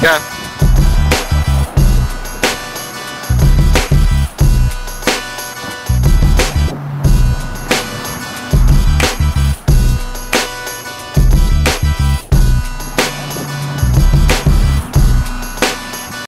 Yeah.